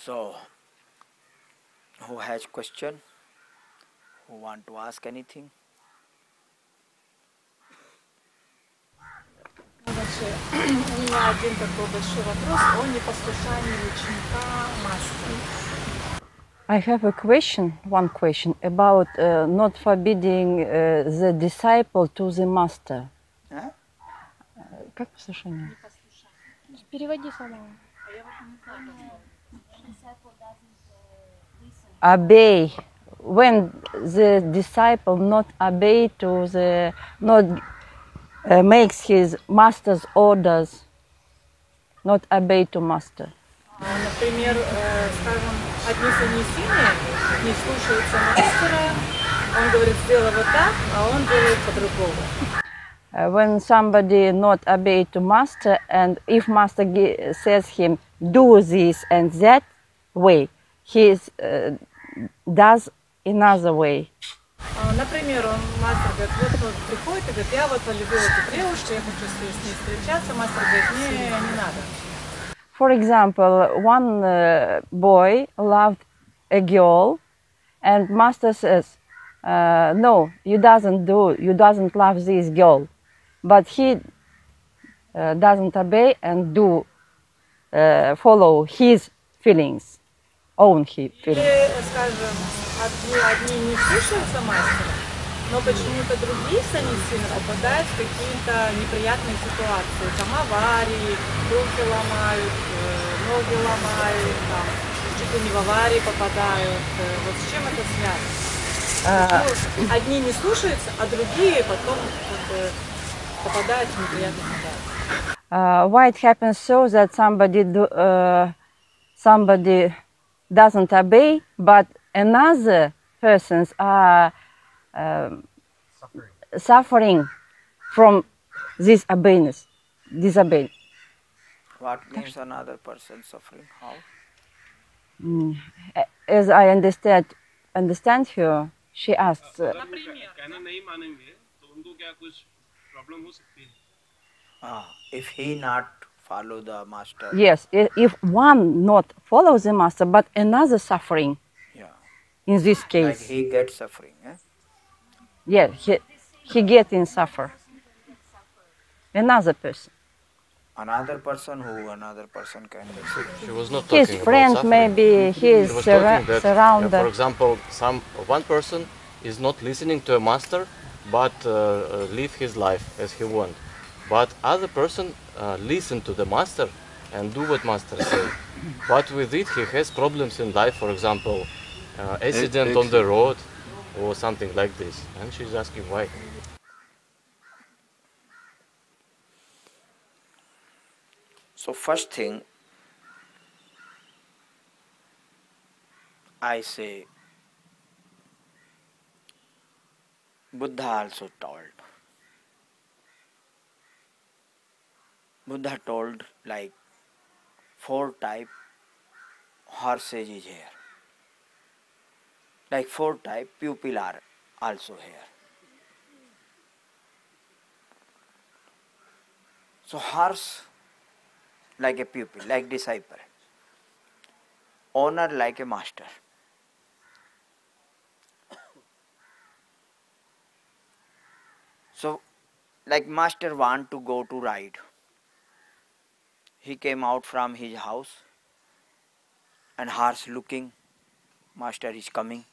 So, who has question? Who want to ask anything? Значит, у меня один такой большой вопрос о непослушании ученика мастера. I have a question, one question about uh, not forbidding uh, the disciple to the master. Huh? Как послушание? Переводи сама. Obey. When the disciple not obey to the, not uh, makes his master's orders, not obey to master. А, Например, э, скажем, одни санисины не слушаются мастера, он говорит, сделай вот так, а он делает по-другому. Uh, when somebody not obey to master and if master gi- says him do this and that way he is, uh, does another way А, Например, он, мастер говорит, вот он приходит и говорит, я вот полюбил эту девушку, я хочу с ней- с ней встречаться. Мастер говорит, не, не надо. for example one uh, boy loved a girl and master says uh, no you doesn't do you doesn't love this girl but he uh, doesn't obey and do uh, follow his feelings He feelings Или, скажем, одни, одни не слушаются мастера, но почему-то другие санисины попадают в какие-то неприятные ситуации. Там аварии, руки ломают, э, ноги ломают, там, чуть ли не в аварии попадают. Э, Вот с чем это связано? Почему одни не слушаются, а другие потом бы, попадают в неприятные ситуации? uh, why it happens so that somebody do, uh, somebody doesn't obey, but another persons are um, suffering. suffering. from this obedience, disobedience. What means another person suffering? How? Mm. As I understand, understand her, she asks. Uh, ah, if he not follow the master. yes, if one not follows the master, but another suffering Yeah. in this Like case, he gets suffering. Eh? yeah, he, he get in suffer. Another person. Another person who another person can get suffering. She was not His talking friend, about maybe he is She surra- talking that, uh, for example, some one person is not listening to a master, but uh, uh, live his life as he want. But other person uh, listen to the master and do what master say. but with it, he has problems in life. For example, uh, accident on the road or something like this. And she's asking why. So first thing I say Buddha also told. Buddha told like four type horses is here. Like four type pupil are also here. So horse like a pupil, like disciple. Owner like a master. So, like master want to go to ride. He came out from his house and harsh looking, master is coming.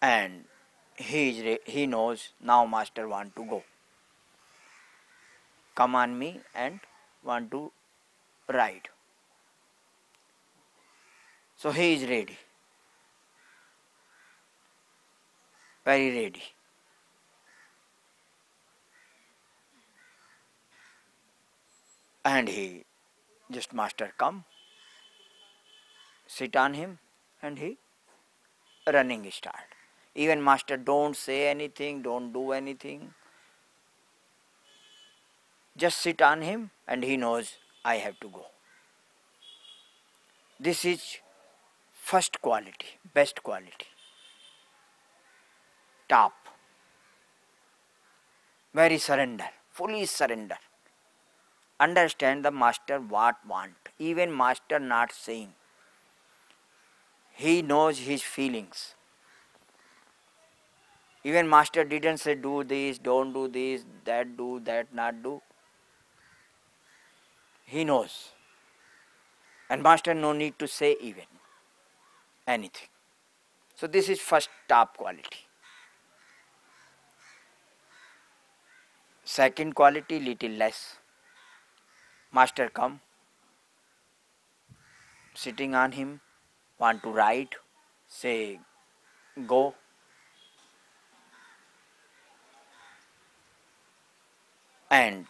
And he, is he knows now master want to go come on me and want to ride. So he is ready. Very ready. And he just master come, sit on him and he running start. Even master don't say anything, don't do anything just sit on him and he knows I have to go. This is first quality, best quality. Top. Very surrender, fully surrender. Understand the master what want. Even master not saying. He knows his feelings. Even master didn't say do this, don't do this, that do, that not do. He knows. And master no need to say even anything. So this is first top quality. Second quality little less. Master come, sitting on him, want to write, say go. And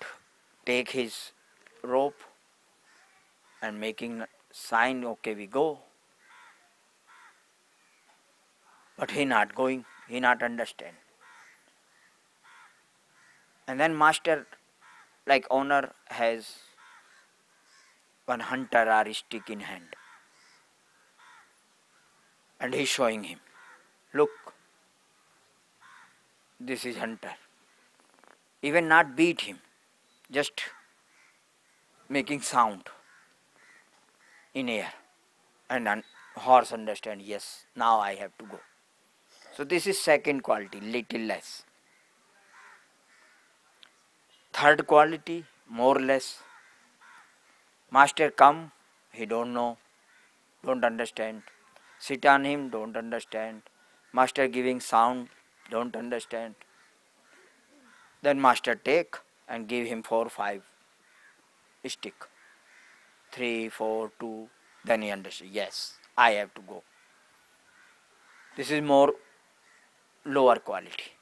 take his rope and making sign okay we go. But he not going he not understand. And then master like owner has one hunter or stick in hand. And he's showing him look this is hunter. Even not beat him just making sound in air. And un- horse understand yes now i have to go. So this is second quality little less. Third quality more less master come. He don't know. Don't understand. Sit on him don't understand. Master giving sound don't understand. Then master take and give him four five stick. Three four two. Then he understand. Yes i have to go. This is more lower quality.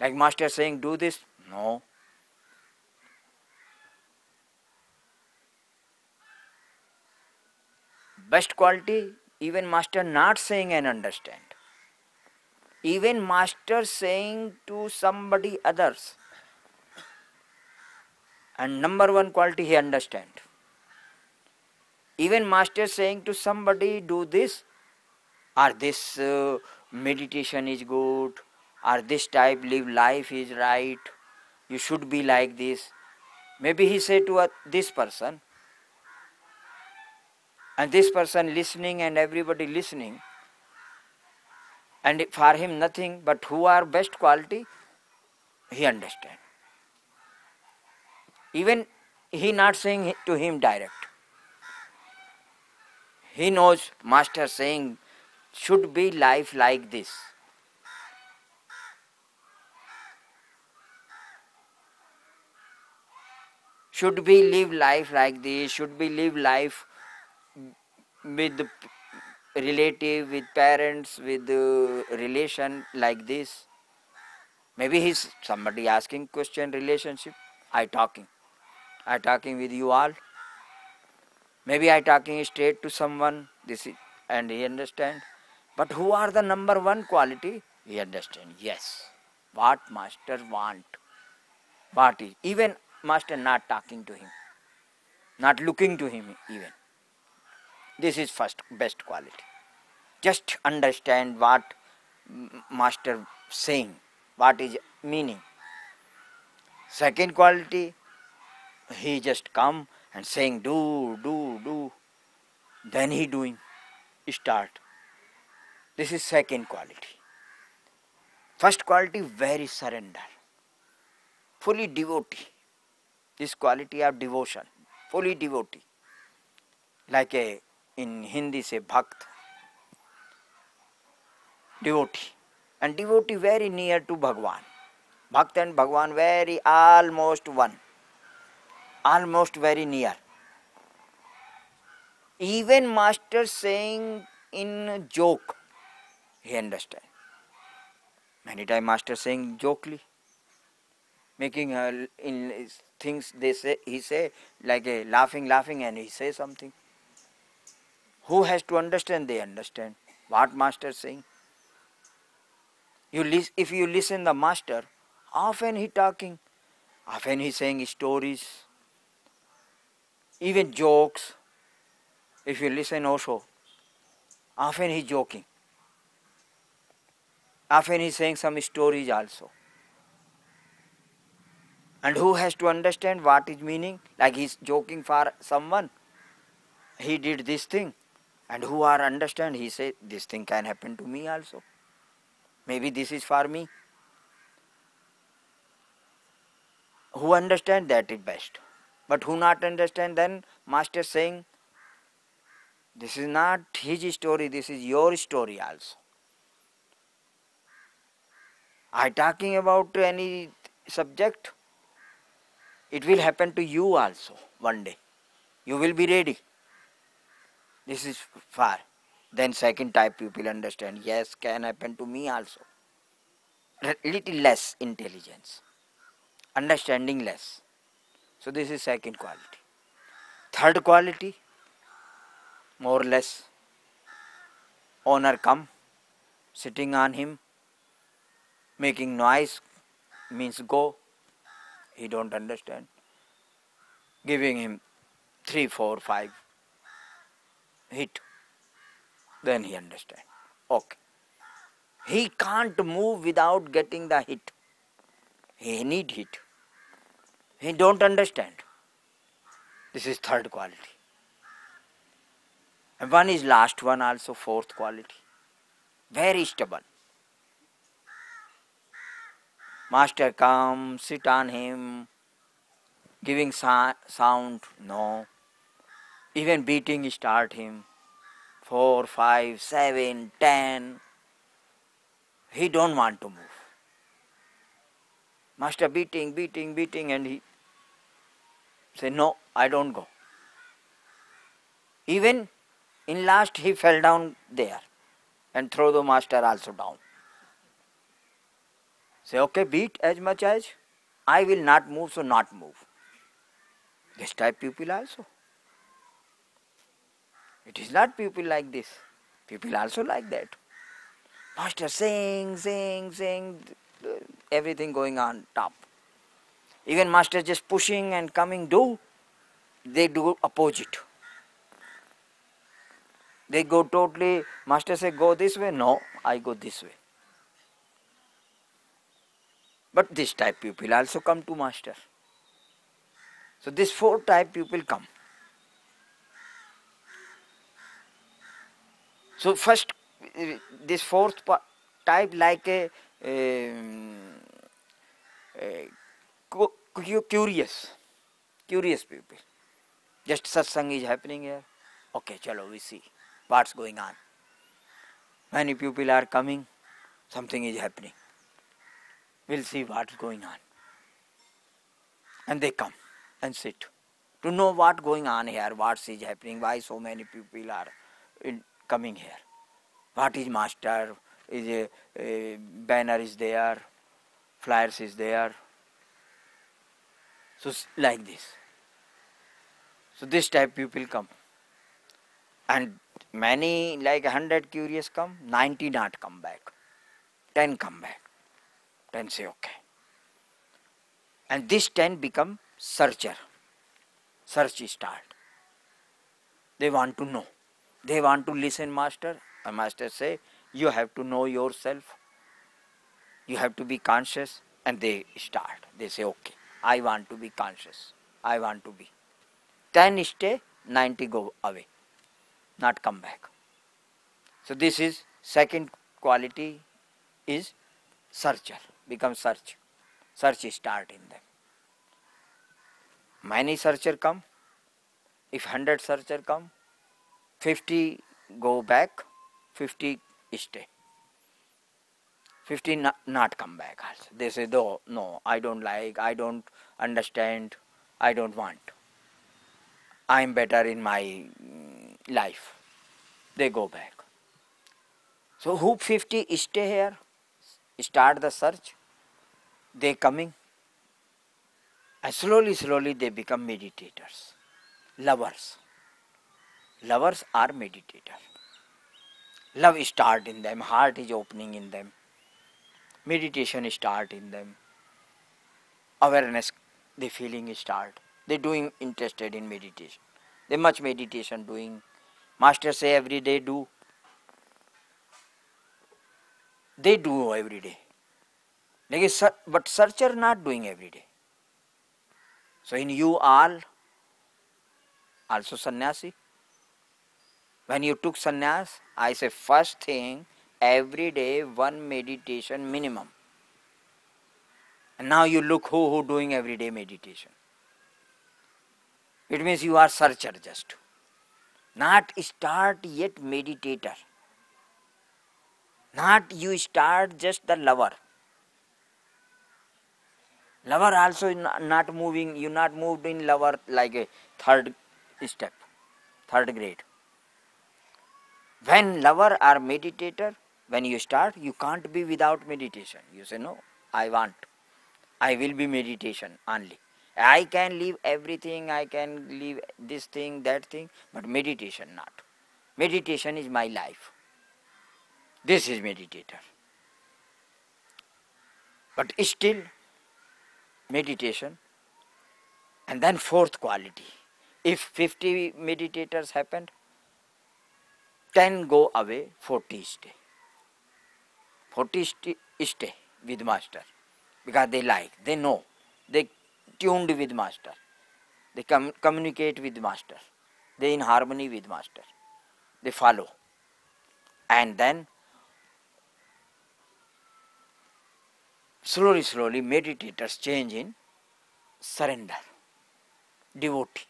Like master saying do this? No best quality even master not saying and understand. Even master saying to somebody others. And number one quality he understand. Even master saying to somebody do this or this uh, meditation is good or this type live life is right you should be like this. Maybe he say to this person and this person listening and everybody listening. And for him nothing but who are best quality he understand. Even he not saying to him direct. He knows master saying should be life like this. Should be live life like this? Should be live life with relative with parents with the relation like this. Maybe he's somebody asking question relationship. I talking. I talking with you all. Maybe i talking straight to someone. This is and he understand. But who are the number one quality? He understand. Yes. What master want. What is even master not talking to him. Not looking to him even this is first best quality. Just understand what master saying what is meaning. Second quality he just come and saying do do do. Then he doing start. This is second quality. First quality very surrender. Fully devotee. This quality of devotion fully devotee. Like a in hindi say bhakt. Devotee. And devotee very near to bhagwan. Bhakt and bhagwan very almost one. Almost very near. Even master saying in joke he understand. Many time master saying jokely making uh, in things they say he say like a laughing laughing and he say something who has to understand they understand what master saying you if you listen the master often he talking often he saying stories even jokes if you listen also often he joking often he saying some stories also And who has to understand what is meaning? Like he's joking for someone. He did this thing. And who are understand? He say this thing can happen to me also. Maybe this is for me. Who understand that is best. But who not understand then master saying this is not his story, this is your story also. I talking about any subject, it will happen to you also one day. You will be ready. This is far. Then second type people understand, yes, can happen to me also. Little less intelligence, understanding less. So this is second quality. Third quality, more or less, owner come, sitting on him, making noise means go. He don't understand. Giving him three, four, five hit. Then he understand. Okay. He can't move without getting the hit. He need hit. He don't understand. This is third quality. And one is last one also fourth quality. Very stubborn. Master come, sit on him, giving sa- sound, no. Even beating start him. Four, five, seven, ten. He don't want to move. Master beating, beating, beating, and he say, No, I don't go. Even in last he fell down there and throw the master also down. Say, okay, beat as much as I will not move, so not move. This type people also. It is not people like this. People also like that. Master sing, sing, sing, uh, everything going on top. Even master just pushing and coming do, they do opposite. They go totally, master say go this way, no, I go this way. But this type people also come to master. So this four type people come. So first, uh, this fourth type like a, um, a cu- curious, curious people. Just satsang is happening here. Okay, chalo, we see what's going on. Many people are coming, something is happening. We'll see what's going on. And they come and sit to know what's going on here, what is happening, why so many people are in, coming here. What is master? Is a, a banner is there, flyers is there. So like this. So this type people come. And many like hundred curious come, ninety not come back. Ten come back. Ten say okay. And this ten become searcher. Search start. They want to know. They want to listen master. A master say, you have to know yourself. You have to be conscious. And they start. They say, okay, I want to be conscious. I want to be. 10 stay, 90 go away. Not come back. So this is second quality is searcher. Become search. Search start in them. Many searcher come. If 100 searcher come, 50 go back, 50 stay. 50 not, not come back also. They say, no, no, I don't like, I don't understand, I don't want. I am better in my mm, life. They go back. So who 50 stay here, start the search, they coming. And slowly, slowly they become meditators, lovers. Lovers are meditators. Love start in them, heart is opening in them, meditation start in them, awareness, the feeling start. They doing interested in meditation. They much meditation doing. Master say every day do. They do every day. But searcher not doing every day. So in you all, also sannyasi. When you took sannyas, I say first thing, every day one meditation minimum. And now you look who who doing everyday meditation. It means you are searcher just. Not start yet meditator. Not you start just the lover. Lover also not moving, you not moved in lover like a third step, third grade. When lover or meditator, when you start, you can't be without meditation. You say, No, I want. I will be meditation only. I can leave everything, I can leave this thing, that thing, but meditation not. Meditation is my life. This is meditator. But still, meditation. And then fourth quality. If 50 meditators happened, 10 go away, 40 stay. 40 stay with master. Because they like, they know, they tuned with master, they com- communicate with master, they in harmony with master, they follow. And then slowly, slowly meditators change in surrender, devotee,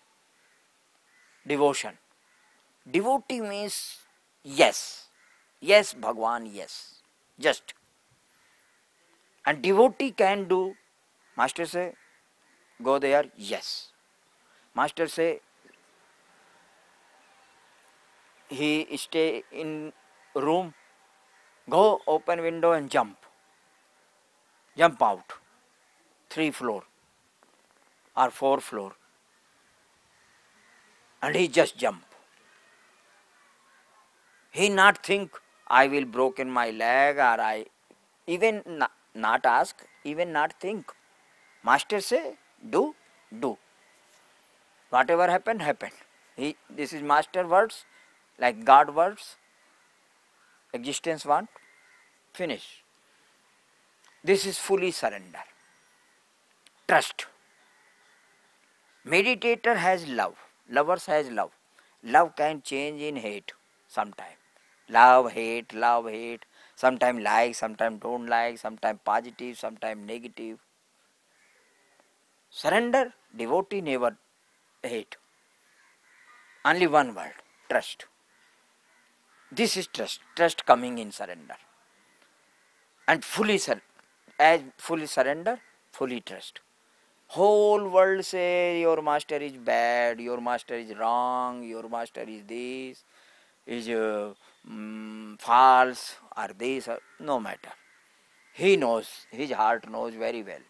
devotion. Devotee means yes, yes, Bhagwan, yes, just. And devotee can do, master say, go there, yes. Master say, he stay in room, go open window and jump. Jump out. Three floor or four floor. And he just jump. He not think I will broken my leg or I even not, ask, even not think. Master say, do, do. Whatever happened, happened. He, this is master words, like God words, existence want, finish. This is fully surrender. Trust. Meditator has love. Lovers has love. Love can change in hate sometime. Love, hate, love, hate. sometimes like, sometimes don't like, sometimes positive, sometimes negative. Surrender, devotee never hate. Only one word, trust. This is trust. Trust coming in surrender. And fully sur- as fully surrender, fully trust. Whole world say your master is bad, your master is wrong, your master is this, is uh, mm, false, or this, or, no matter. He knows, his heart knows very well.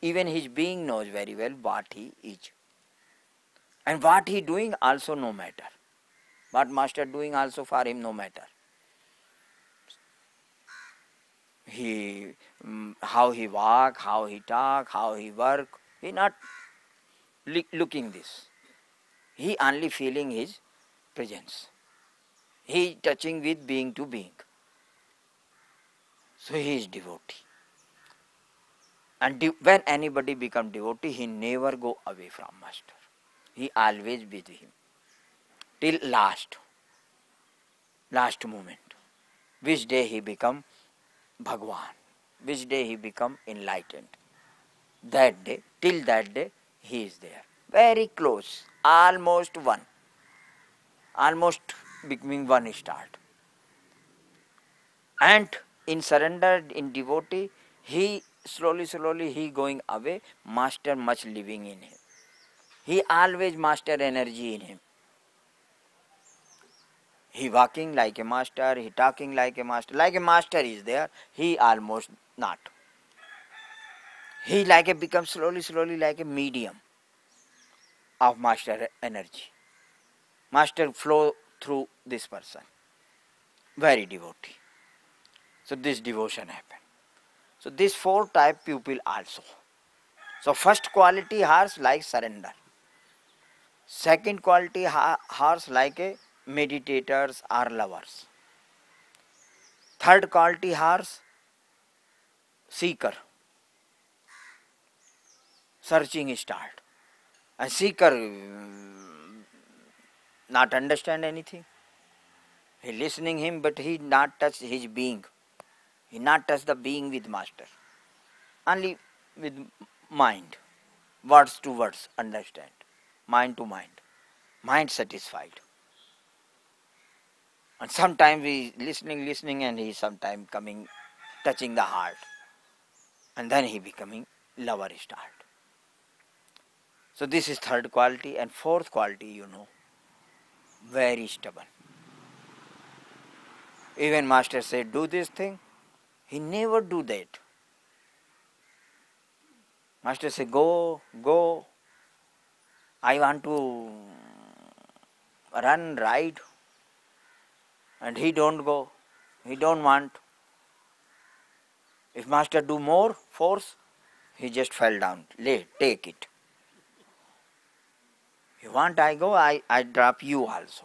Even his being knows very well what he is. And what he doing also no matter. What master doing also for him no matter. He um, how he walk, how he talk, how he work. He not looking this. He only feeling his presence. He is touching with being to being. So he is devotee. And de- when anybody become devotee, he never go away from master. He always with him till last, last moment. Which day he become Bhagwan, which day he become enlightened. That day, till that day, he is there. Very close, almost one. Almost becoming one start. And in surrender, in devotee, he slowly, slowly he going away, master much living in him. He always master energy in him. He walking like a master, he talking like a master. Like a master is there, he almost not. He like a become slowly, slowly like a medium of master energy. Master flow through this person. Very devotee. So this devotion happen. So this four type pupil also. So first quality horse like surrender. Second quality horse like a meditators or lovers. Third quality horse seeker. Searching start. And seeker mm, not understand anything. He listening him, but he not touch his being. He not touch the being with master. Only with mind. Words to words understand. Mind to mind. Mind satisfied. And sometimes we listening, listening, and he sometime coming, touching the heart. And then he becoming lover start. So this is third quality and fourth quality, you know, very stubborn. Even master said, do this thing. He never do that. Master say, go, go. I want to run, ride. And he don't go. He don't want. If master do more force, he just fell down. Lay, take it. Want I go, I, I drop you also.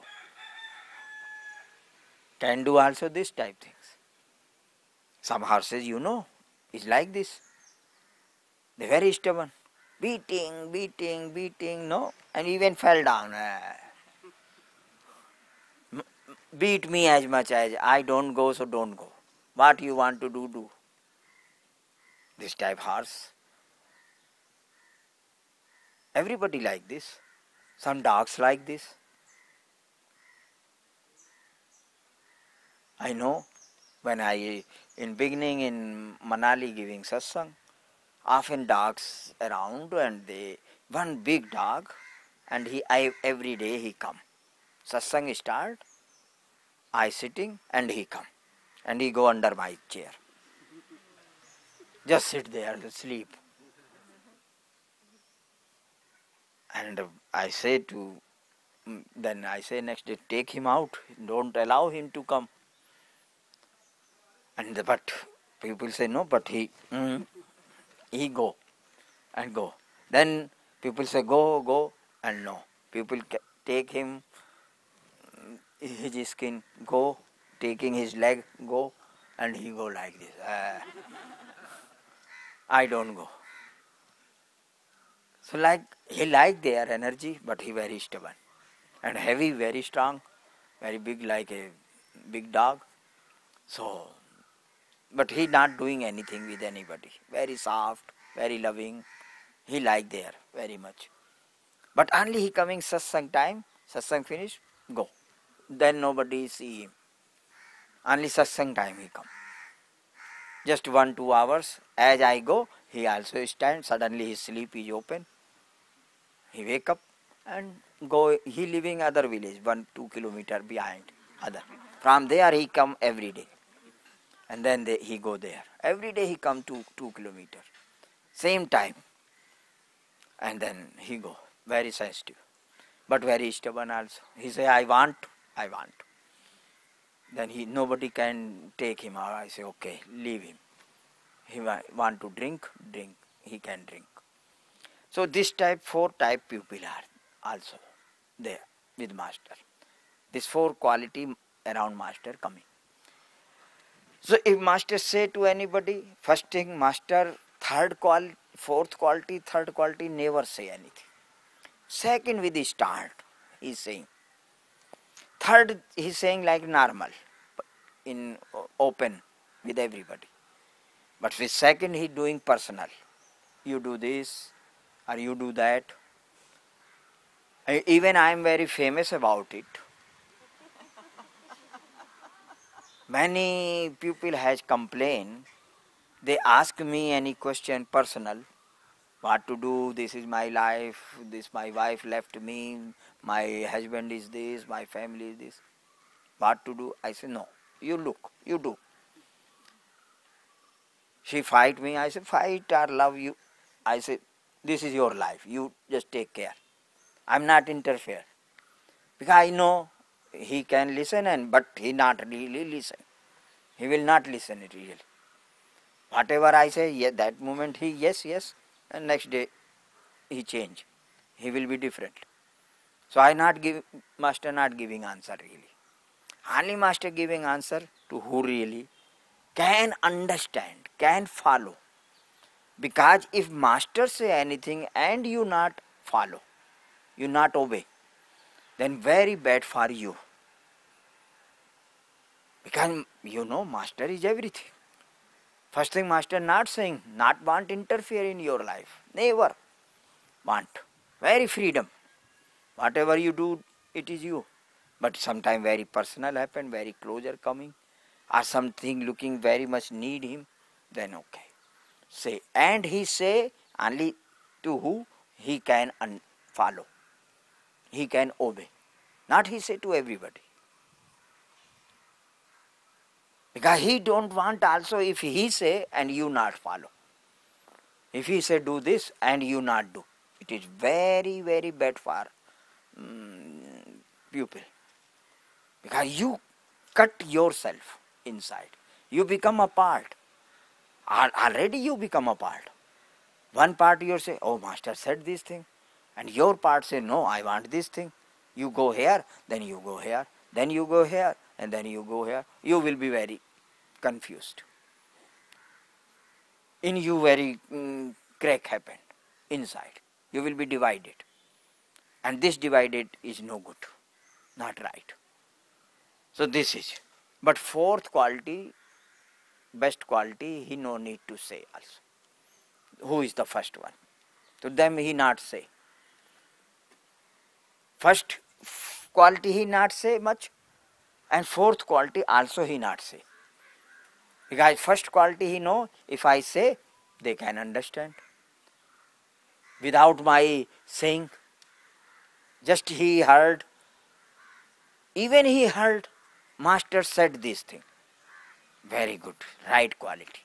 Can do also this type things. Some horses, you know, is like this. They're very stubborn. Beating, beating, beating, no, and even fell down. Ah. Beat me as much as I don't go, so don't go. What you want to do, do. This type horse. Everybody like this. Some dogs like this. I know when I in beginning in Manali giving satsang, often dogs around and they one big dog and he I, every day he come. Satsang start, I sitting and he come and he go under my chair. Just sit there to sleep. And I say to then I say next day take him out. Don't allow him to come. And the, but people say no, but he mm, he go and go. Then people say go go and no. People ca- take him mm, his skin go, taking his leg go, and he go like this. Ah. I don't go. So like he like their energy, but he very stubborn and heavy, very strong, very big like a big dog. So but he not doing anything with anybody. Very soft, very loving. He like there very much. But only he coming satsang time, satsang finish, go. Then nobody see him. Only satsang time he come. Just one, two hours. As I go, he also stand. Suddenly his sleep is open. He wake up and go. He living other village, one, two kilometer behind other. From there he come every day and then they, he go there. Every day he come to two kilometer, same time, and then he go. Very sensitive, but very stubborn also. He say, I want, I want. Then he nobody can take him out. I say, okay, leave him. He wa- want to drink, drink. He can drink. So this type, four type pupil are also there with master. This four quality around master coming. So if master say to anybody, first thing master, third quality, fourth quality, third quality, never say anything. Second with the start, he saying. Third, he saying like normal, in open with everybody. But with second, he doing personal. You do this, or you do that. Even I am very famous about it. many people has complained. They ask me any question personal. What to do? This is my life. This my wife left me. My husband is this. My family is this. What to do? I say no you look you do. She fight me. I say fight or love you. I say this is your life you just take care. I'm not interfere. Because i know he can listen and but he not really listen. He will not listen really. Whatever i say yeah, that moment he yes yes and next day he change. He will be different. So i not give master not giving answer really. Only master giving answer to who really can understand can follow because if master say anything and you not follow you not obey, then very bad for you. Because you know, master is everything. First thing, master not saying, not want interfere in your life. Never want. Very freedom. Whatever you do, it is you. But sometime very personal happen, very closer coming, or something looking very much need him, then okay. Say, and he say only to who he can un- follow. He can obey. Not he say to everybody. Because he don't want also if he say and you not follow. If he say do this and you not do, it is very very bad for mm, pupil. Because you cut yourself inside. You become a part. Al- Already you become a part. One part you say, oh master said this thing. And your part say, no, I want this thing. You go here, then you go here, then you go here, and then you go here. You will be very confused. In you very mm, crack happened inside. You will be divided. And this divided is no good, not right. So this is. But fourth quality, best quality, he no need to say also. Who is the first one? To them he not say. First quality he not say much, and fourth quality also he not say. Because first quality he know, if I say, they can understand. Without my saying, just he heard, even he heard, master said this thing. Very good, right quality.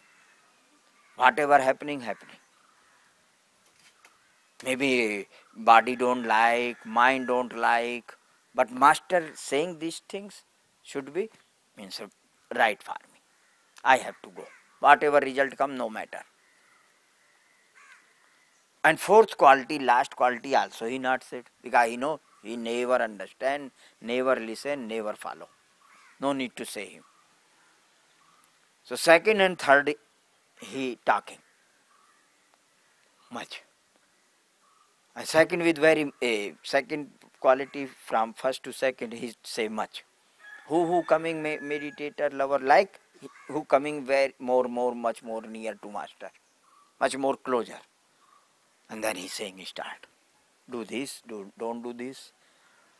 Whatever happening, happening. Maybe body don't like, mind don't like, but master saying these things should be means right for me. I have to go. Whatever result come, no matter. And fourth quality, last quality also he not said because he know he never understand, never listen, never follow. No need to say him. So second and third he talking much. And second with very uh, second quality from first to second he say much. Who who coming me- meditator lover like who coming very more more much more near to master, much more closer. And then he's saying start. Do this, do don't do this.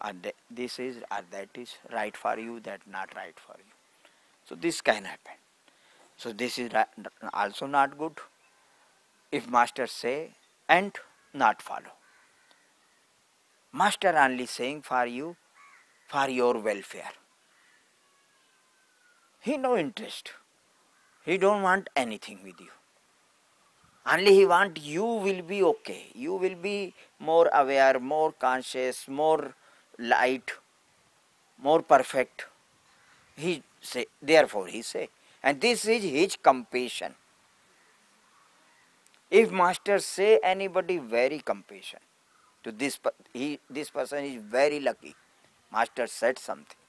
That, this is or that is right for you, that not right for you. So this can happen. So this is also not good. If master say and not follow. Master only saying for you, for your welfare. He no interest. He don't want anything with you. Only he want you will be okay. You will be more aware, more conscious, more light, more perfect. He say therefore he say. And this is his compassion. If master say anybody very compassion to this he this person is very lucky. Master said something.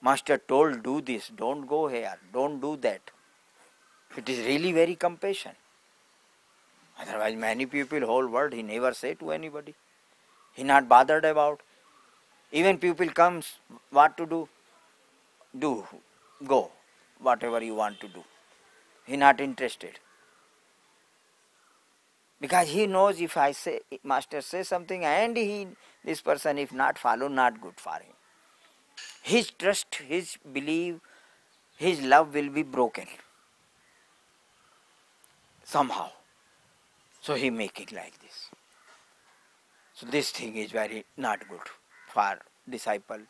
Master told do this, don't go here, don't do that. It is really very compassion. Otherwise many people whole world he never say to anybody. He not bothered about. Even people comes what to do, do, go, whatever you want to do. He not interested. Because he knows if I say master say something and he this person if not follow not good for him. His trust, his belief, his love will be broken. Somehow. So he make it like this. So this thing is very not good for disciple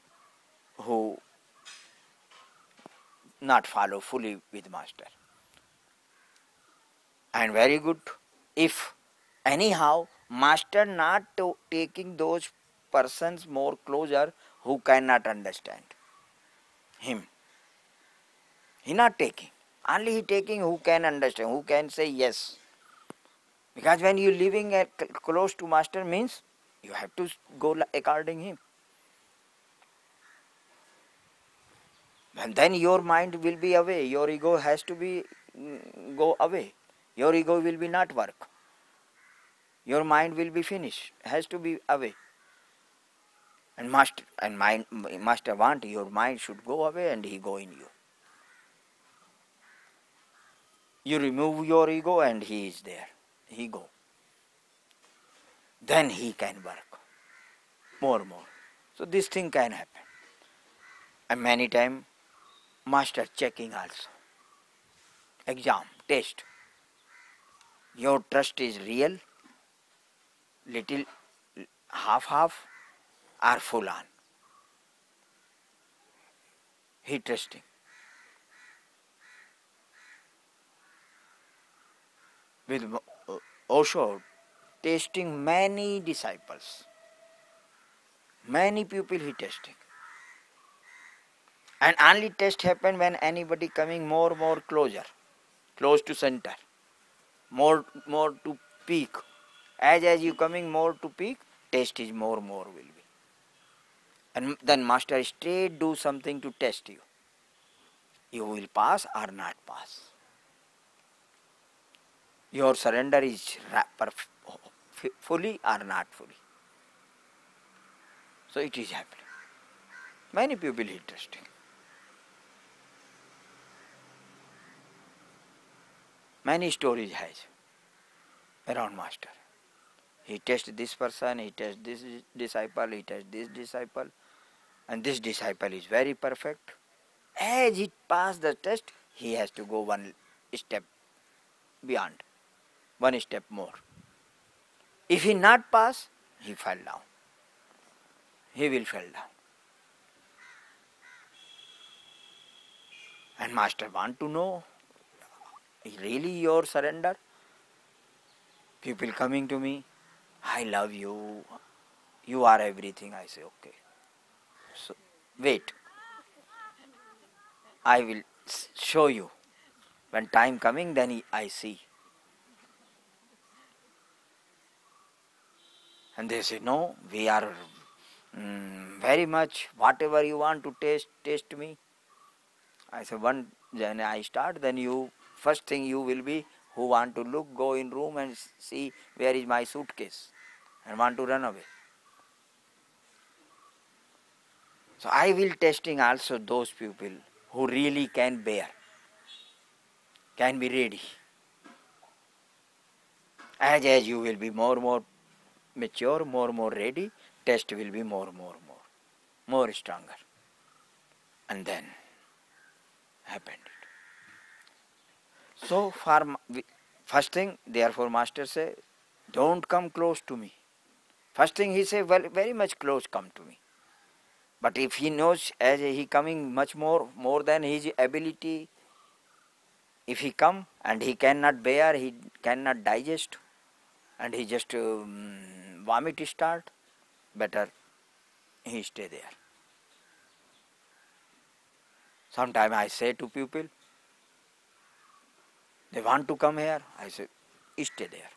who not follow fully with master. And very good if anyhow master not taking those persons more closer who cannot understand him. He not taking. Only he taking who can understand, who can say yes. Because when you living at, close to master means you have to go according him. And then your mind will be away. Your ego has to be mm, go away. Your ego will be not work. Your mind will be finished. Has to be away. And master and mind, master want your mind should go away and he go in you. You remove your ego and he is there. He go. Then he can work more more. So this thing can happen. And many time master checking also. Exam, test. Your trust is real, little half half or full on. He testing. With uh, Osho testing many disciples. Many people he testing. And only test happen when anybody coming more more closer, close to center, more more to peak. As as you coming more to peak, test is more more will be. And then master straight do something to test you. You will pass or not pass. Your surrender is fully or not fully. So it is happening. Many people interesting. Many stories has around master. He tests this person, he tests this disciple, he tests this disciple, and this disciple is very perfect. As he pass the test, he has to go one step beyond, one step more. If he not pass, he fell down. He will fall down. And master want to know really your surrender? People coming to me, I love you, you are everything. I say, okay. So, wait. I will show you. When time coming, then I see. And they say, no, we are mm, very much, whatever you want to taste, taste me. I say, one, then I start, then you, first thing you will be, who want to look, go in room and see where is my suitcase and want to run away. So I will testing also those people who really can bear, can be ready. As as you will be more and more mature, more more ready, test will be more more more, more stronger. And then happened. So for first thing, therefore master say, don't come close to me. First thing he say, well, very much close come to me. But if he knows as he coming much more, more than his ability, if he come and he cannot bear, he cannot digest, and he just um, vomit start, better he stay there. Sometime I say to people, they want to come here, I say, stay there.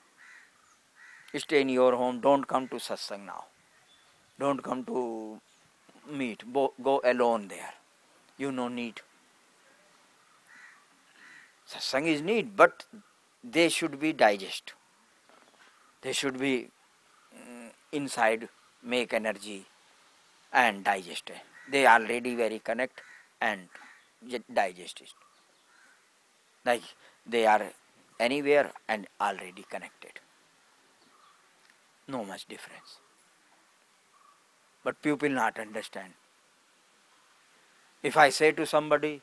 Stay in your home, don't come to satsang now. Don't come to meet, go alone there. You no need. Satsang is need, but they should be digest. They should be mm, inside, make energy and digest. They already very connect and digest it. Like they are anywhere and already connected. No much difference. But people not understand. If I say to somebody,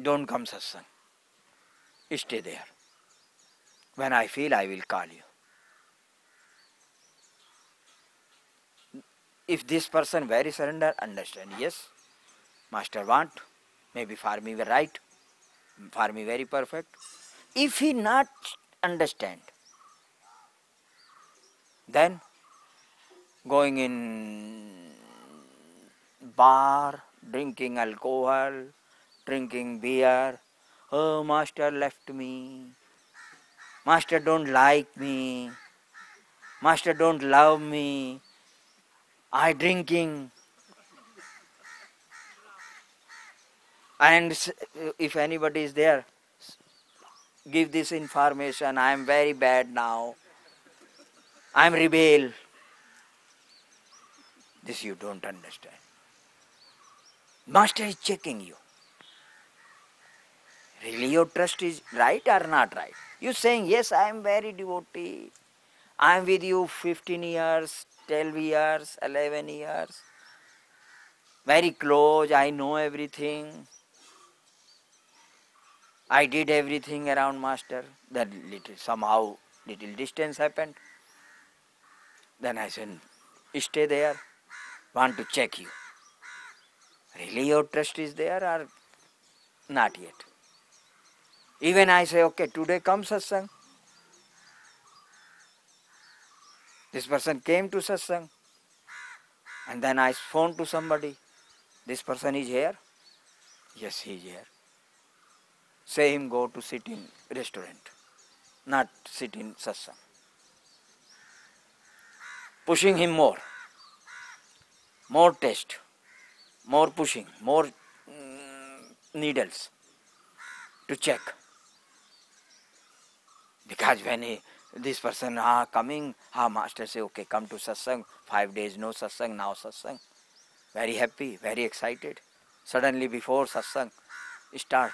don't come satsang, stay there. When I feel, I will call you. If this person very surrender, understand, yes, master want, maybe for me right, for me very perfect. If he not understand, then going in bar, drinking alcohol, drinking beer. Oh, master left me. Master don't like me. Master don't love me. I drinking. And if anybody is there, give this information. I am very bad now. I am rebel. This you don't understand. Master is checking you. Really your trust is right or not right? You saying, yes, I am very devotee. I am with you 15 years, 12 years, 11 years. Very close, I know everything. I did everything around master. Then little somehow little distance happened. Then I said, stay there. Want to check you. Really your trust is there or not yet? Even I say, okay, today come satsang. This person came to satsang. And then I phone to somebody. This person is here? Yes, he is here. Say him go to sit in restaurant, not sit in satsang. Pushing him more. More test. More pushing. More mm, needles to check. Because when he, this person ah coming, ah master say okay come to satsang. Five days no satsang, now satsang. Very happy, very excited. Suddenly before satsang start,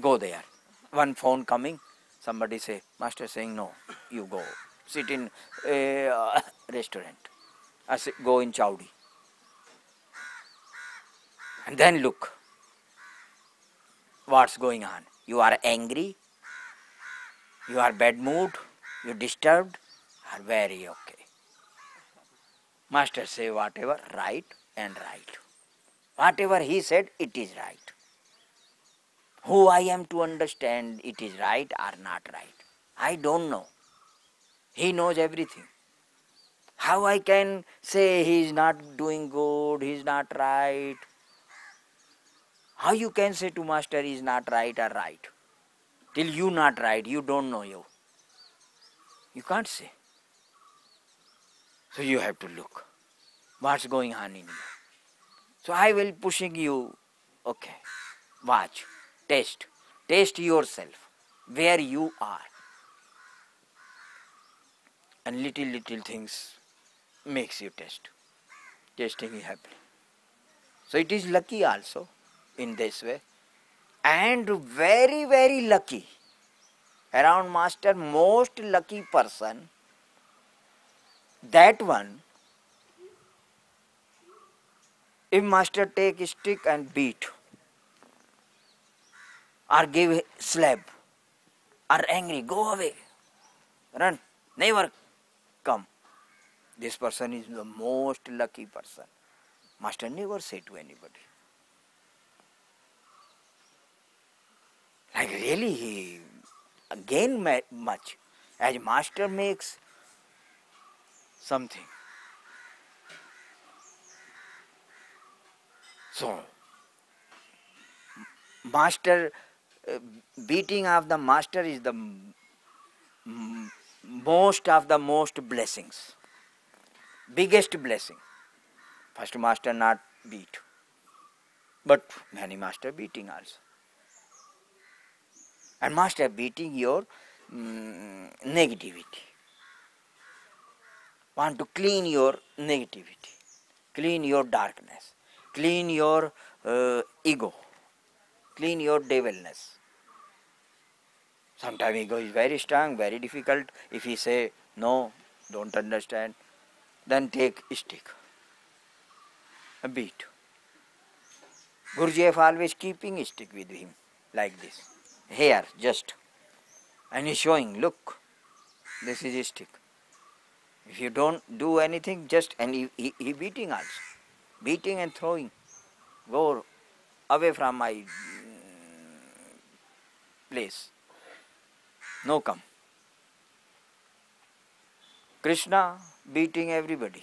go there. One phone coming, somebody say master saying no, you go sit in a uh, restaurant. I say go in Chowdi. And then look what's going on. You are angry, you are bad mood, you disturbed, are very okay. Master say whatever right and right. Whatever he said, it is right. Who I am to understand it is right or not right? I don't know. He knows everything. How I can say he is not doing good, he is not right? How you can say to master is not right or right? Till you not right, you don't know you. You can't say. So you have to look. What's going on in you? So I will pushing you. Okay. Watch. Test. Test yourself. Where you are. And little little things makes you test. Testing is happening. So it is lucky also in this way. And very, very lucky. Around master, most lucky person, that one, if master take stick and beat, or give slap, or angry, go away, run, never come. This person is the most lucky person. Master never say to anybody. Like really, he gain much. As master makes something. So, master beating of the master is the most of the most blessings. Biggest blessing. First master not beat but many master beating also. And master beating your mm, negativity. Want to clean your negativity. Clean your darkness. Clean your uh, ego clean your devilness. Sometimes ego is very strong very difficult. If he say no don't understand then take stick. A beat. Gurdjieff always keeping stick with him like this. Here just. And he's showing look this is a stick. If you don't do anything just and he, he, he beating us. Beating and throwing. Go away from my mm, place. No come. Krishna beating everybody.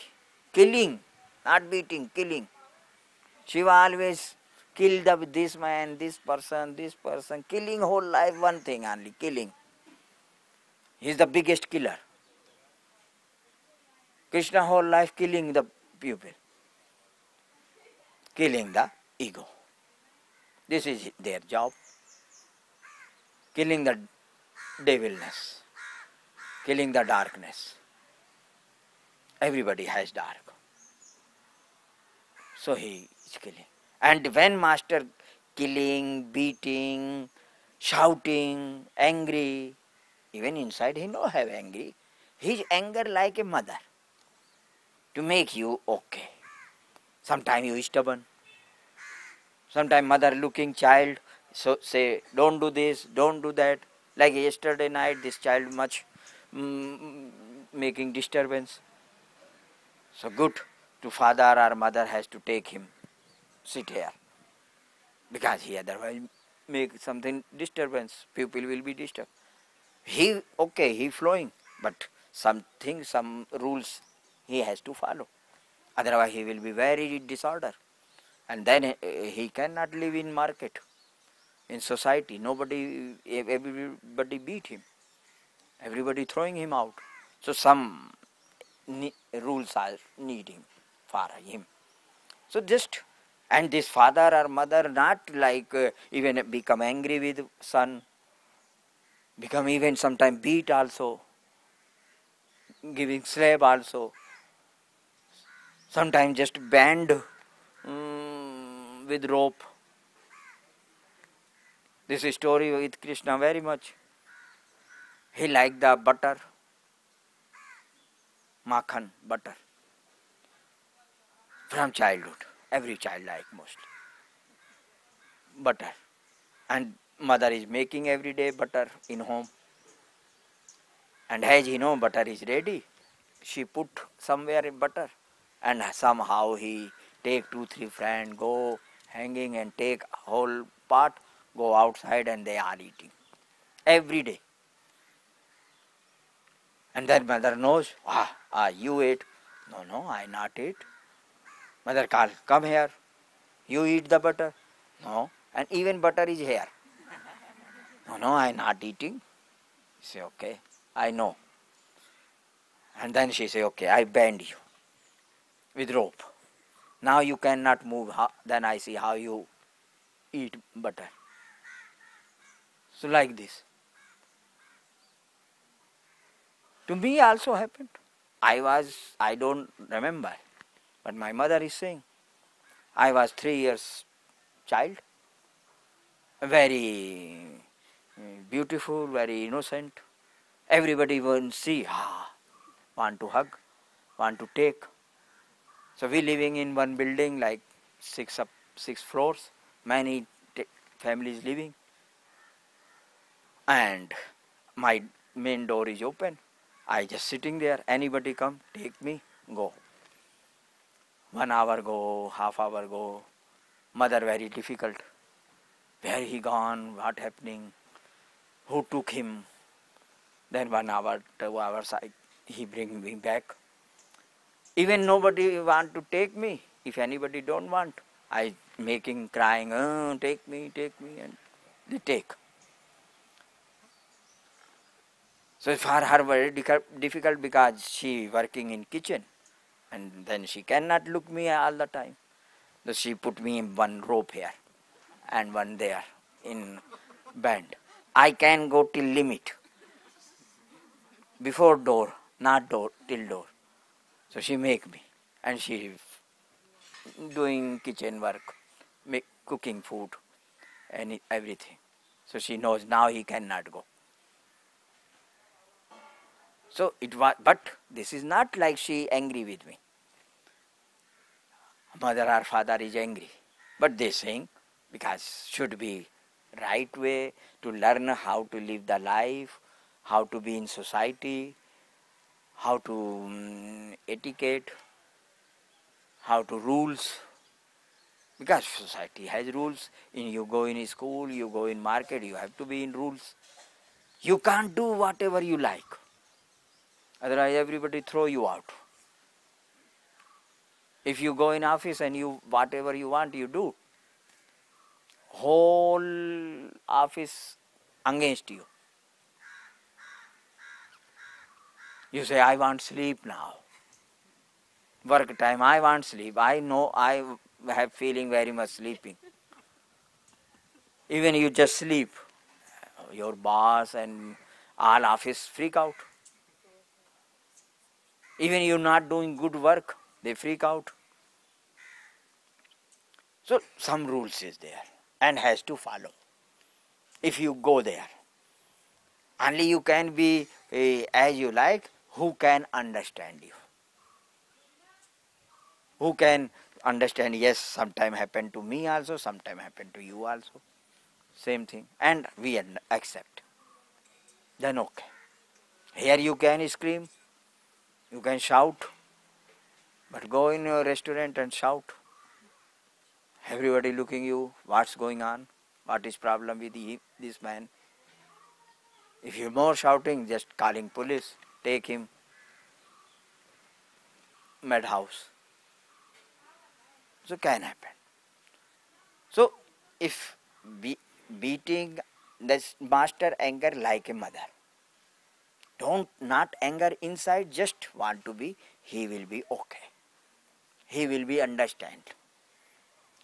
Killing. Not beating killing. Shiva always kill the, this man, this person, this person, killing whole life one thing only, killing. He is the biggest killer. Krishna whole life killing the people, killing the ego. This is their job. Killing the devilness, killing the darkness. Everybody has dark. So he is killing. And when master killing, beating, shouting, angry, even inside he no have angry. His anger like a mother to make you okay. Sometimes you stubborn. Sometimes mother looking child so say don't do this, don't do that. Like yesterday night, this child much mm, making disturbance. So good to father or mother has to take him, sit here, because he otherwise make something disturbance. People will be disturbed. He okay, he flowing, but something, some rules he has to follow. Otherwise, he will be very disorder, and then eh, he cannot live in market in society. Nobody, everybody beat him. Everybody throwing him out. So some rules are needing for him. So just and this father or mother not like uh, even become angry with son, become even sometimes beat also, giving slave also. Sometimes just band mm, with rope this story with Krishna very much. He liked the butter, makhan, butter, from childhood. Every child like mostly. Butter. And mother is making every day butter in home. And as you know, butter is ready. She put somewhere in butter. And somehow he take two, three friend, go hanging and take whole pot go outside and they are eating every day. And then mother knows, ah, ah, you ate. No, no, I not eat. Mother call, come here. You eat the butter. No, and even butter is here. No, no, I not eating. Say, okay, I know. And then she say, okay, I bend you with rope. Now you cannot move. Then I see how you eat butter. So, like this. To me also happened. I was, I don't remember, but my mother is saying, I was three years child, very eh, beautiful, very innocent. Everybody will see, ah, want to hug, want to take. So we living in one building like six up, six floors, many families living and my main door is open. I just sitting there. Anybody come, take me, go. One hour go, half hour go. Mother very difficult. Where he gone? What happening? Who took him? Then one hour, two hours, I, he bring me back. Even nobody want to take me. If anybody don't want, I making crying, oh, take me, take me, and they take. So for her very difficult because she working in kitchen and then she cannot look me all the time. So she put me in one rope here and one there in band. I can go till limit. Before door, not door, till door. So she make me and she doing kitchen work, make cooking food and everything. So she knows now he cannot go. So it was, but this is not like she angry with me. Mother or father is angry, but they saying because should be right way to learn how to live the life, how to be in society, how to um, etiquette, how to rules. Because society has rules. In you go in school, you go in market, you have to be in rules. You can't do whatever you like otherwise everybody throw you out if you go in office and you whatever you want you do whole office against you you say i want sleep now work time i want sleep i know i have feeling very much sleeping even you just sleep your boss and all office freak out even you're not doing good work, they freak out. So some rules is there and has to follow. If you go there, only you can be uh, as you like. Who can understand you? Who can understand? Yes, sometime happened to me also. Sometime happened to you also. Same thing, and we accept. Then okay. Here you can scream, you can shout, but go in your restaurant and shout. Everybody looking you, what's going on? What is problem with this man? If you're more shouting, just calling police, take him madhouse. So can happen. So if be, beating this master anger like a mother. Don't not anger inside, just want to be, he will be okay. He will be understand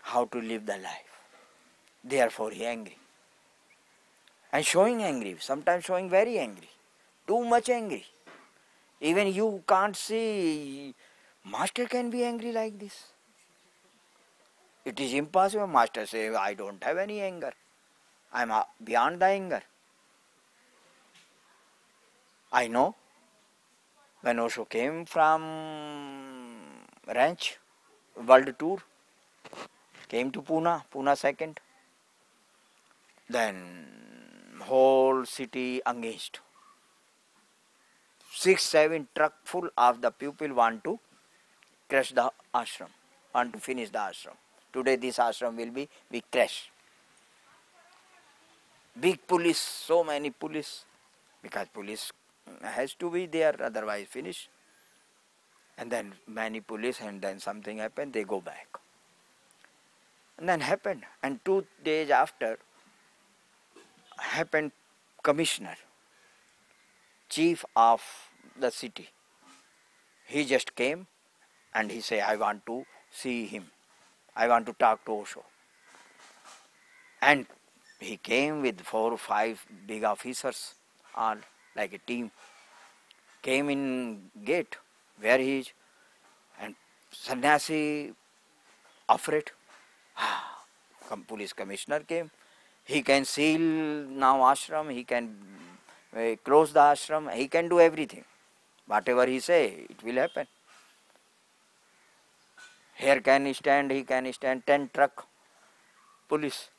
how to live the life. Therefore he angry. And showing angry, sometimes showing very angry, too much angry. Even you can't see master can be angry like this. It is impossible. Master say, I don't have any anger. I am beyond the anger. I know. When Osho came from ranch, world tour, came to Pune, Pune second. Then whole city engaged. Six, seven truck full of the people want to crush the ashram, want to finish the ashram. Today this ashram will be be crushed. Big police, so many police, because police has to be there, otherwise finish. And then many police, and then something happened, they go back. And then happened, and two days after, happened commissioner, chief of the city. He just came and he say, I want to see him. I want to talk to Osho. And he came with four or five big officers, all like a team. Came in gate where he is, and sannyasi afraid. Come police commissioner came. He can seal now ashram. He can uh, close the ashram. He can do everything. Whatever he say, it will happen. Here can stand, he can stand ten truck police.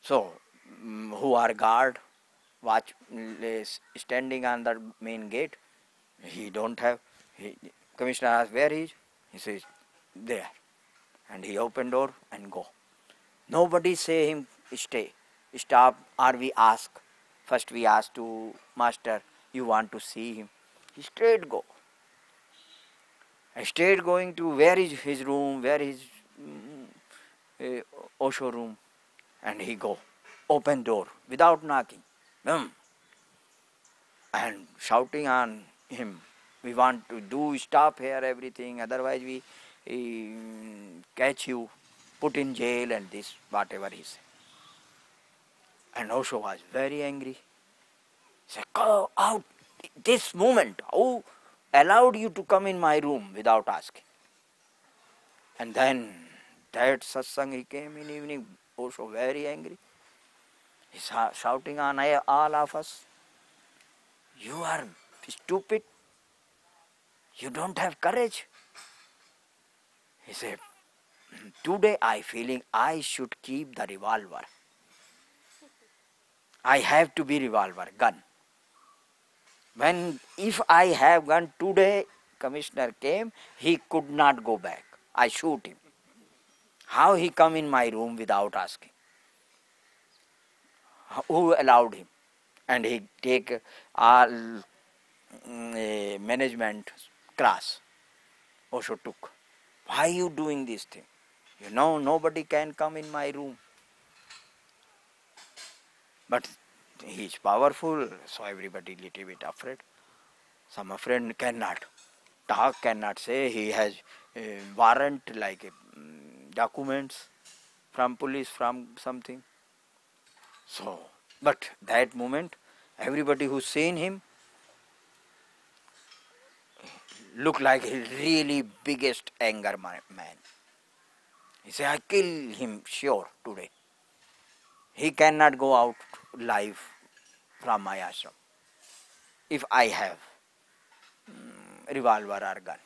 So, mm, who are guard, watch, standing on the main gate, he don't have. He, commissioner asks where he is. He says there, and he open door and go. Nobody say him stay, stop, or we ask. First we ask to master, you want to see him. He straight go. Straight going to where is his room, where is mm, uh, Osho room, and he go, open door without knocking, Boom. and shouting on him. We want to do stop here everything, otherwise we uh, catch you, put in jail and this whatever he said. And Osho was very angry. He said, Go out this moment. Who allowed you to come in my room without asking? And then that satsang he came in evening, Osho very angry. He's shouting on all of us. You are stupid. You don't have courage. He said, Today I feeling I should keep the revolver. I have to be revolver, gun. When if I have gun today, commissioner came, he could not go back. I shoot him. How he come in my room without asking? Who allowed him? And he take all mm, management class. Osho took. Why you doing this thing? You know nobody can come in my room. But he is powerful, so everybody little bit afraid. Some afraid cannot talk, cannot say. He has a warrant like um, documents from police, from something. So, but that moment, everybody who seen him look like really biggest anger man. He say, I kill him sure today. He cannot go out live from my ashram if I have mm, revolver or gun.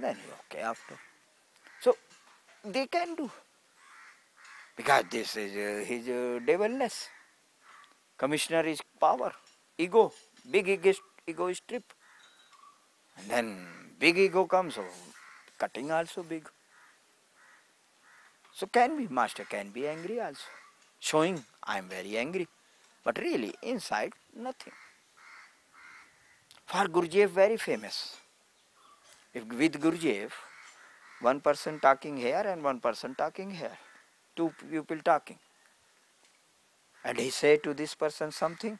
Then he okay after. So they can do because this is uh, his uh, devilness. Commissioner is power, ego, big ego, ego is trip. And then big ego comes, so cutting also big. So can be, master can be angry also, showing I am very angry, but really inside nothing. For Gurdjieff very famous. If with Gurdjieff, one person talking here and one person talking here, two people talking. And he say to this person something,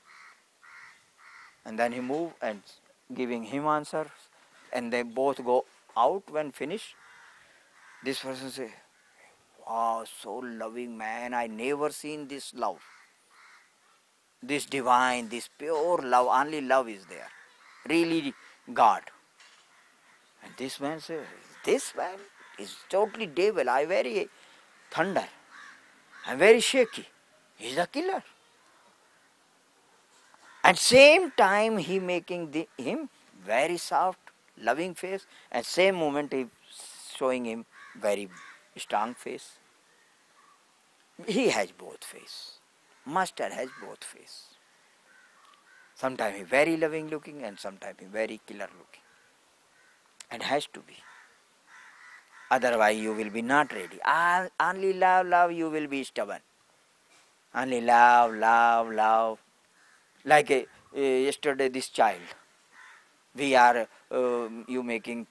and then he move and giving him answer, and they both go out when finished. This person say, Wow, so loving man, I never seen this love. This divine, this pure love, only love is there. Really God. And this man says, This man is totally devil. I very thunder. I'm very shaky. He's a killer. At same time he making the, him very soft, loving face, and same moment he showing him very strong face. He has both face. Master has both face. Sometimes he very loving looking and sometimes he very killer looking. And has to be. Otherwise you will be not ready. Only love, love, you will be stubborn. Only love, love, love. Like uh, yesterday this child. We are, uh, you making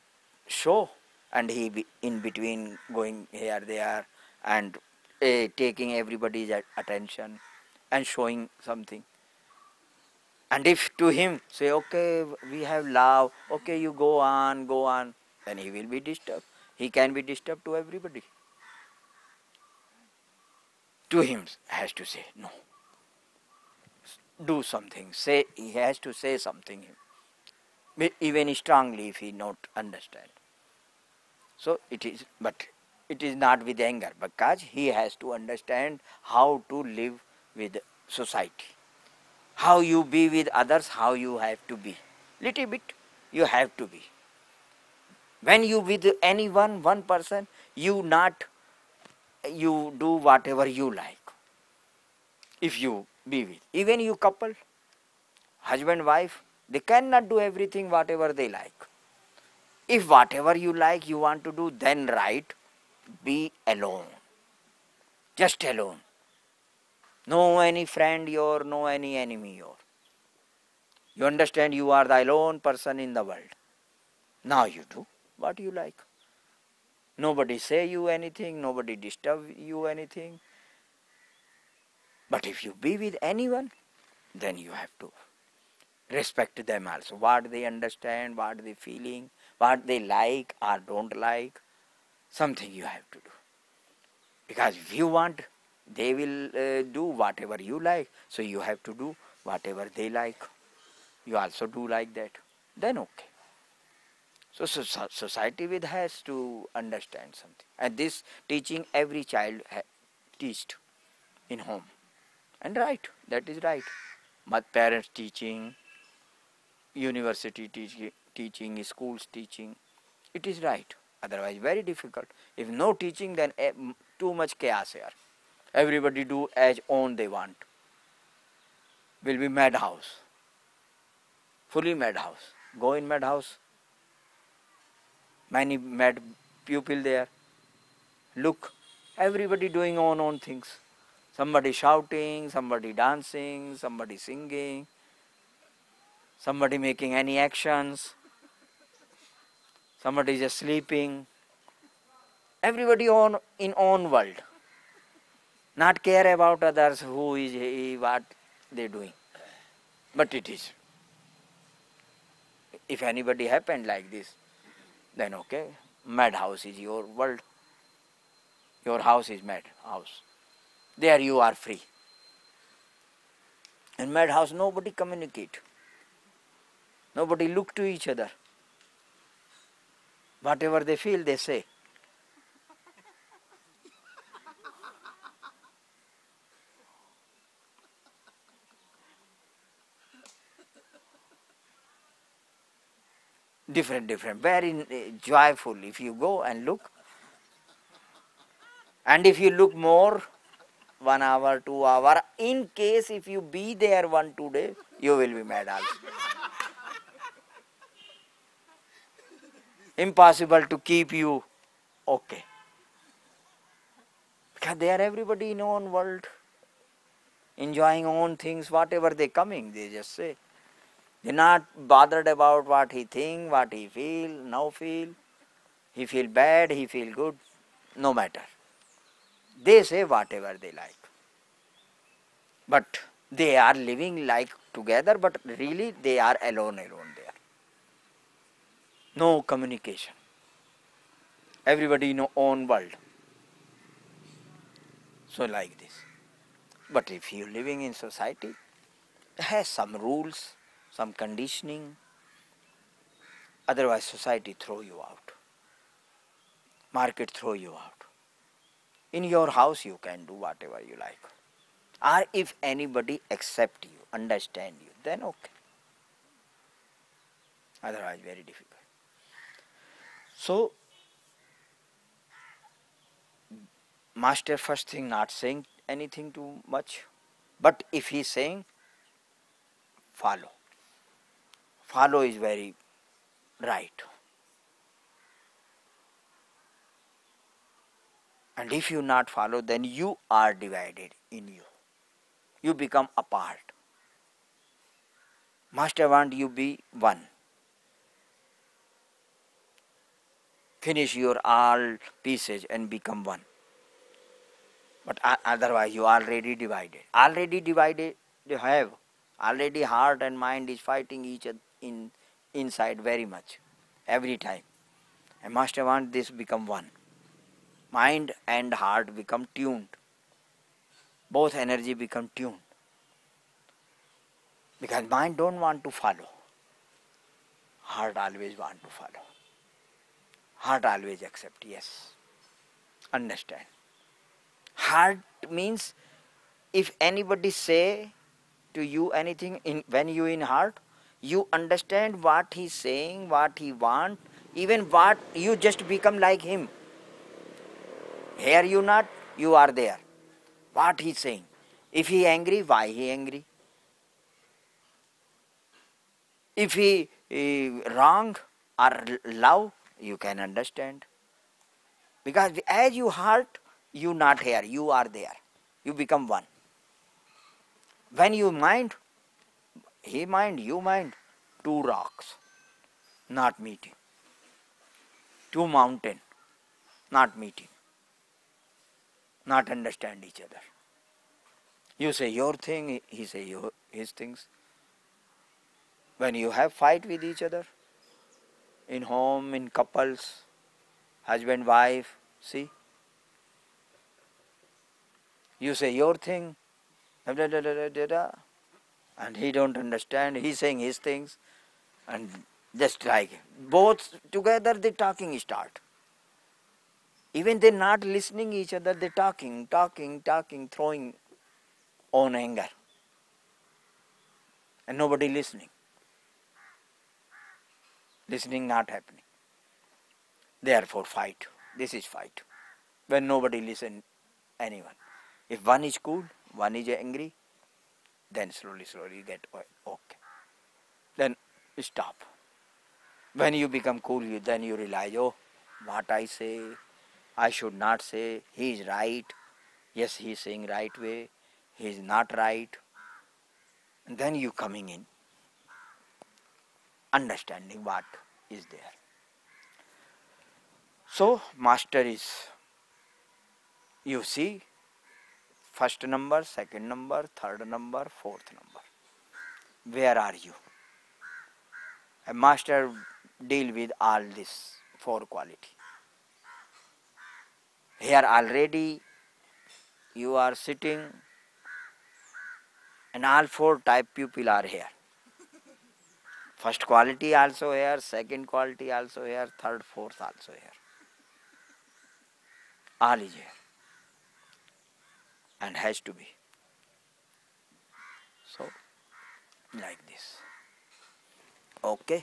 show and he in between going here, there and uh, taking everybody's attention and showing something. And if to him say, okay, we have love, okay, you go on, go on, then he will be disturbed. He can be disturbed to everybody. To him has to say no. Do something. Say he has to say something. Even strongly if he not understand. So it is, but it is not with anger because he has to understand how to live with society how you be with others, how you have to be. Little bit you have to be. When you with anyone, one person, you not you do whatever you like. If you be with even you couple, husband wife, they cannot do everything whatever they like. If whatever you like you want to do, then right, be alone. Just alone. No any friend your, no any enemy your. You understand you are the alone person in the world. Now you do what you like. Nobody say you anything, nobody disturb you anything. But if you be with anyone, then you have to respect them also. What they understand, what they feeling, what they like or don't like, something you have to do. Because if you want, they will uh, do whatever you like. So you have to do whatever they like. You also do like that. Then okay. So, so so- society with has to understand something. And this teaching every child ha- teached in home. And right, that is right. But parents teaching, university teaching, teaching, schools teaching, it is right. Otherwise, very difficult. If no teaching, then eh, too much chaos here. Everybody do as own they want. Will be madhouse. Fully madhouse. Go in madhouse. Many mad pupil there. Look, everybody doing own own things. Somebody shouting, somebody dancing, somebody singing, somebody making any actions, somebody is just sleeping. Everybody on in own world. Not care about others, who is he, what they doing. But it is. If anybody happened like this, then okay, madhouse is your world. Your house is madhouse. There you are free. In madhouse nobody communicate. Nobody look to each other. Whatever they feel, they say. different, different, very uh, joyful if you go and look. And if you look more, one hour, two hour, in case if you be there one, two days, you will be mad also. Impossible to keep you okay. Because they are everybody in own world, enjoying own things, whatever they coming, they just say. They're not bothered about what he think, what he feel, now feel. He feel bad, he feel good, no matter. They say whatever they like. But they are living like together, but really they are alone, alone there. No communication. Everybody in own world. So like this. But if you are living in society, has some rules, some conditioning. Otherwise society throw you out. Market throw you out. In your house you can do whatever you like. Or if anybody accept you, understand you, then okay. Otherwise very difficult. So master first thing not saying anything too much, but if he is saying follow. Follow is very right. And if you not follow, then you are divided in you. You become apart. Master want you be one. Finish your all pieces and become one. But otherwise you are already divided. Already divided you have. Already heart and mind is fighting each other in inside very much. Every time. And Master want this become one mind and heart become tuned. Both energy become tuned. Because mind don't want to follow. Heart always want to follow. Heart always accept, yes. Understand. Heart means if anybody say to you anything in when you in heart, you understand what he's saying, what he want, even what you just become like him. Here you not, you are there. What he saying? If he angry, why he angry? If he uh, wrong or love, you can understand. Because as you heart, you not here, you are there. You become one. When you mind, he mind, you mind, two rocks, not meeting. Two mountain, not meeting not understand each other. You say your thing, he say your, his things. When you have fight with each other, in home, in couples, husband, wife, see? You say your thing, and he don't understand, he's saying his things, and just like both together the talking start. Even they're not listening each other, they're talking, talking, talking, throwing on anger. And nobody listening. Listening not happening. Therefore fight. This is fight. When nobody listen anyone. If one is cool, one is angry, then slowly, slowly you get okay. Then stop. When you become cool, you, then you realize, oh, what I say, I should not say he is right. Yes, he is saying right way. He is not right. And then you coming in, understanding what is there. So master is, you see, first number, second number, third number, fourth number. Where are you? A master deal with all this four quality. Here already you are sitting and all four type people are here. First quality also here, second quality also here, third, fourth also here. All is here and has to be so like this okay.